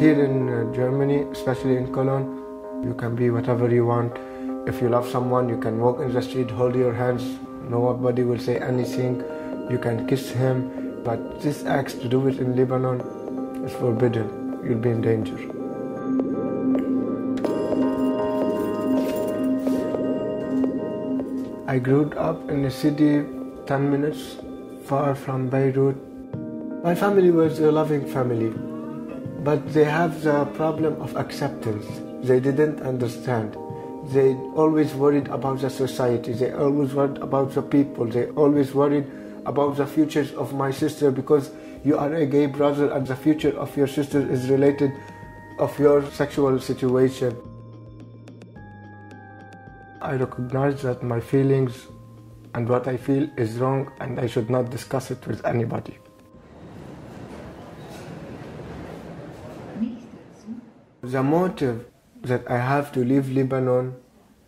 Here in uh, Germany, especially in Cologne, you can be whatever you want. If you love someone, you can walk in the street, hold your hands, nobody will say anything. You can kiss him. But this act to do it in Lebanon is forbidden. You'll be in danger. I grew up in a city 10 minutes far from Beirut. My family was a loving family, but they have the problem of acceptance. They didn't understand. They always worried about the society. They always worried about the people. They always worried about the futures of my sister because you are a gay brother and the future of your sister is related of your sexual situation. I recognize that my feelings and what I feel is wrong and I should not discuss it with anybody. The motive that I have to leave Lebanon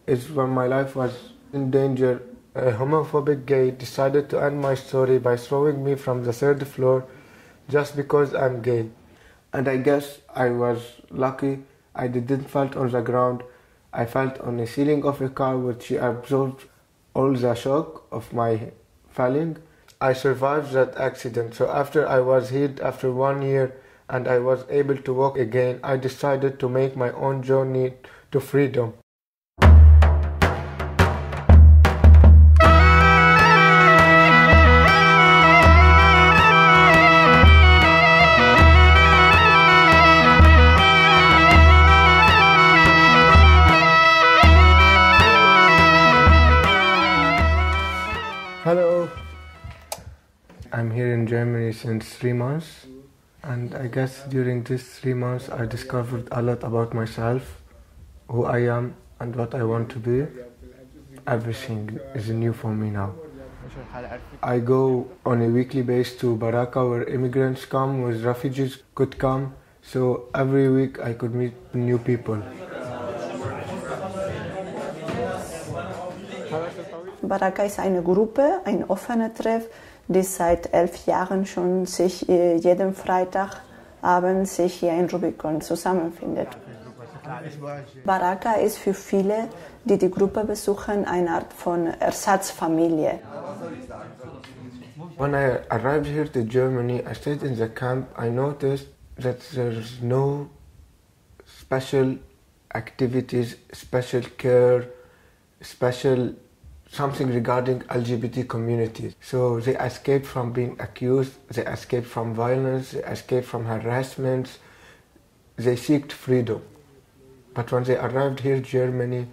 is when my life was in danger. A homophobic gay decided to end my story by throwing me from the third floor just because I'm gay. And I guess I was lucky. I didn't fall on the ground. I felt on the ceiling of a car which absorbed all the shock of my falling. I survived that accident. So after I was healed after one year and I was able to walk again, I decided to make my own journey to freedom. Hello. I'm here in Germany since three months, and I guess during these three months I discovered a lot about myself, who I am, and what I want to be. Everything is new for me now. I go on a weekly basis to Baraka where immigrants come, where refugees could come. So every week I could meet new people. Baraka ist eine Gruppe, ein offener Treff, die seit elf Jahren schon sich äh, jeden Freitagabend sich hier in Rubicon zusammenfindet. Baraka ist für viele, die die Gruppe besuchen, eine Art von Ersatzfamilie. When I arrived here to Germany, I stayed in the camp. I noticed that there's no special activities, special care, special something regarding LGBT communities. So they escaped from being accused, they escaped from violence, they escaped from harassment, they seeked freedom. But when they arrived here Germany,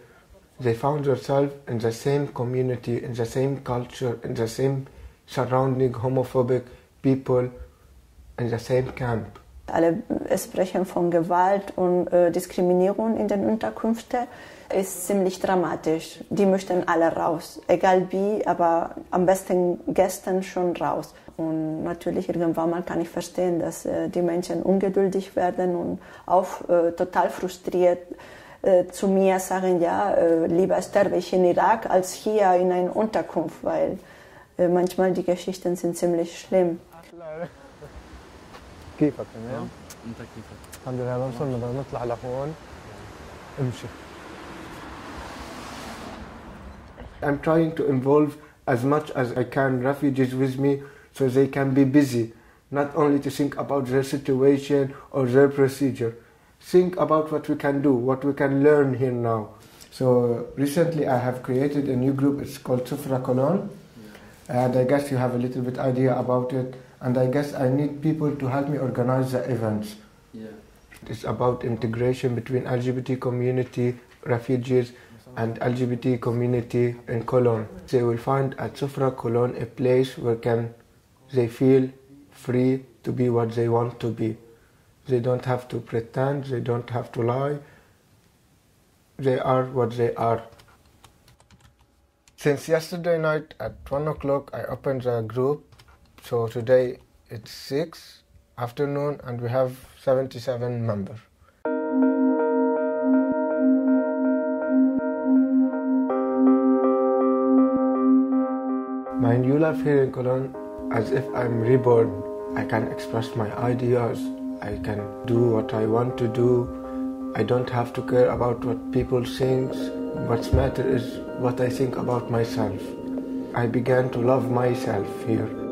they found themselves in the same community, in the same culture, in the same surrounding homophobic people, in the same camp. Alle sprechen von Gewalt und äh, Diskriminierung in den Unterkünften. Ist ziemlich dramatisch. Die möchten alle raus, egal wie, aber am besten gestern schon raus. Und natürlich irgendwann mal kann ich verstehen, dass äh, die Menschen ungeduldig werden und auch äh, total frustriert äh, zu mir sagen, ja, äh, lieber sterbe ich in Irak als hier in einer Unterkunft, weil äh, manchmal die Geschichten sind ziemlich schlimm. كيفك تمام؟ انت كيفك الحمد لله بدنا نطلع لهون امشي I'm trying to involve as much as I can refugees with me so they can be busy, not only to think about their situation or their procedure. Think about what we can do, what we can learn here now. So recently I have created a new group, it's called Sufra Cologne, and I guess you have a little bit idea about it. And I guess I need people to help me organize the events. Yeah. It's about integration between LGBT community, refugees, and LGBT community in Cologne. They will find at Sufra Cologne a place where can they feel free to be what they want to be. They don't have to pretend, they don't have to lie. They are what they are. Since yesterday night at 1 o'clock, I opened the group. So today it's 6 afternoon and we have 77 members. My new life here in Cologne, as if I'm reborn, I can express my ideas, I can do what I want to do. I don't have to care about what people think. What's matter is what I think about myself. I began to love myself here.